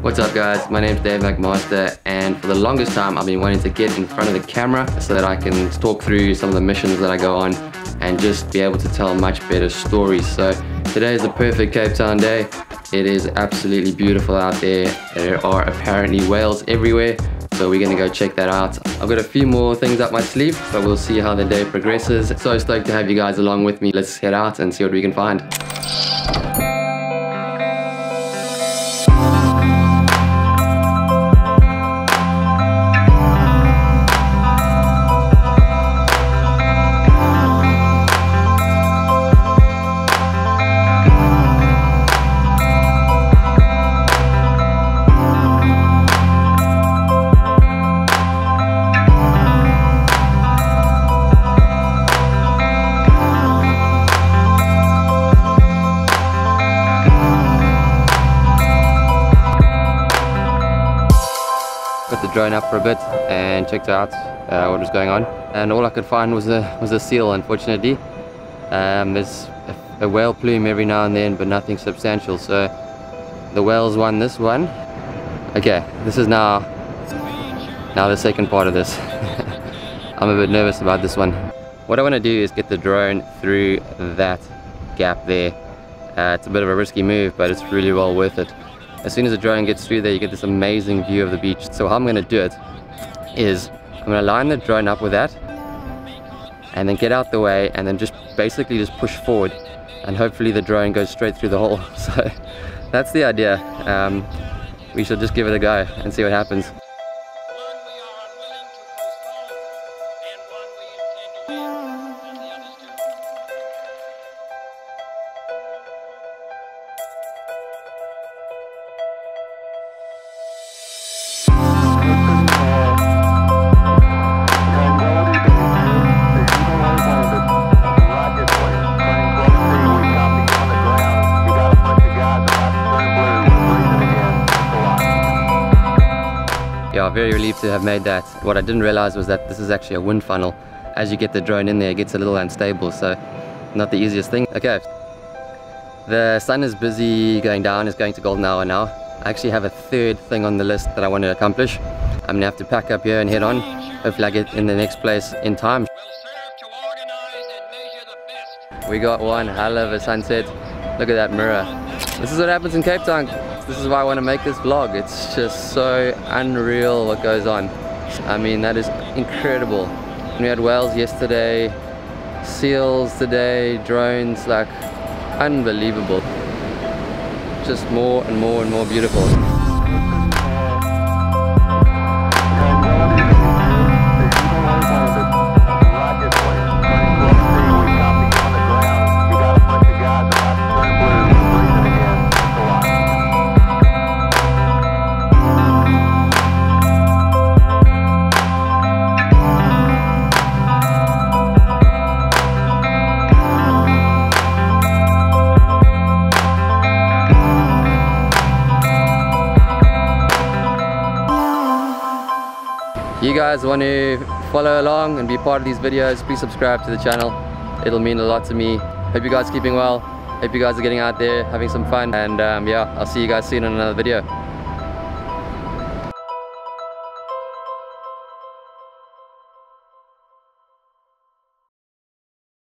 What's up guys, my name is Dave McMaster and for the longest time I've been wanting to get in front of the camera so that I can talk through some of the missions that I go on and just be able to tell much better stories. So today is a perfect Cape Town day. It is absolutely beautiful out there. There are apparently whales everywhere so we're gonna go check that out. I've got a few more things up my sleeve, but we'll see how the day progresses. So stoked to have you guys along with me. Let's head out and see what we can find. Drone up for a bit and checked out uh, what was going on. And all I could find was a was a seal unfortunately. Um, there's a, a, whale plume every now and then but nothing substantial. So the whales won this one. Okay this is now now the second part of this. I'm a bit nervous about this one. What I want to do is get the drone through that gap there. Uh, it's a bit of a risky move but it's really well worth it as soon as the drone gets through there, you get this amazing view of the beach. So how I'm gonna do it is I'm gonna line the drone up with that and then get out the way and then just basically just push forward and hopefully the drone goes straight through the hole. So that's the idea. Um, we should just give it a go and see what happens. Yeah, very relieved to have made that. What I didn't realize was that this is actually a wind funnel. As you get the drone in there, it gets a little unstable, so not the easiest thing. Okay, the sun is busy going down, it's going to golden hour now. I actually have a third thing on the list that I want to accomplish. I'm gonna have to pack up here and head on. Hopefully I get in the next place in time. We got one hell of a sunset. Look at that mirror. This is what happens in Cape Town. This is why I want to make this vlog. It's just so unreal what goes on. I mean, that is incredible. We had whales yesterday, seals today, drones, like unbelievable. Just more and more and more beautiful. You guys want to follow along and be part of these videos please subscribe to the channel. It'll mean a lot to me. Hope you guys keeping well. Hope you guys are getting out there having some fun and um, yeah I'll see you guys soon in another video